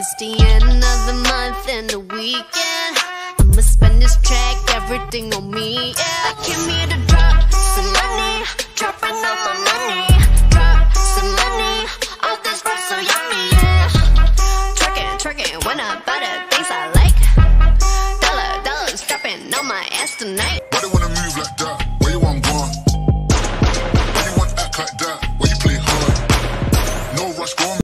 It's the end of the month and the weekend I'ma spend this track everything on me Yeah, give me the drop, some money Dropping all my money Drop some money, all this rap so yummy, yeah Twerking, twerking, when I buy the things I like Dollar, dollars, dropping on my ass tonight Why you wanna move like that? Where you want going? Why you want act like that? Why you play hard? No rush, going